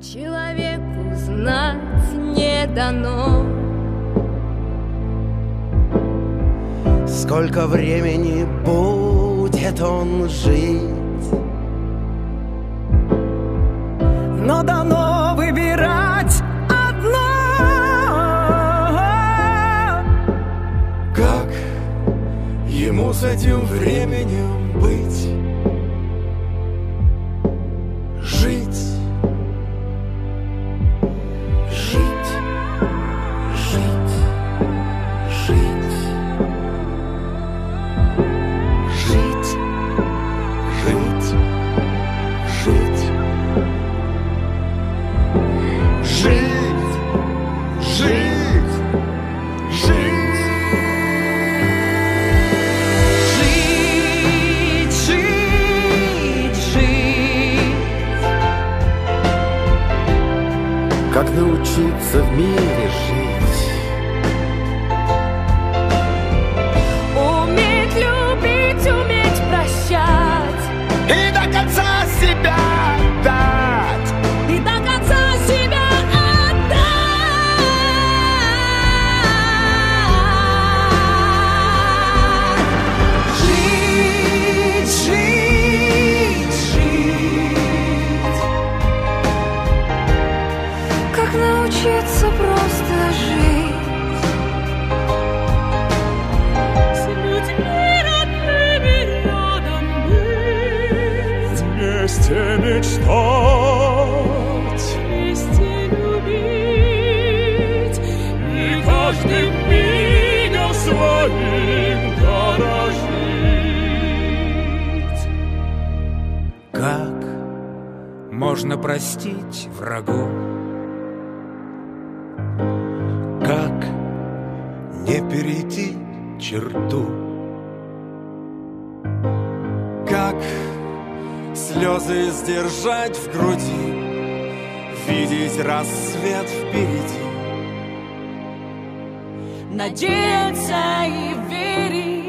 Человеку знать не дано. Сколько времени будет он жить? Но дано выбирать одно. Как ему с этим временем быть? Научиться в мире конца себя до конца себя отдать. Жить, жить, жить. Как научиться просто жить каждым мигом своим дорожить Как можно простить врагу? Как не перейти черту? Как слезы сдержать в груди, видеть рассвет впереди? Надеяться и верить